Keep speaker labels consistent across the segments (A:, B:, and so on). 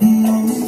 A: No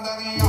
A: la